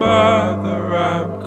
by the rapture.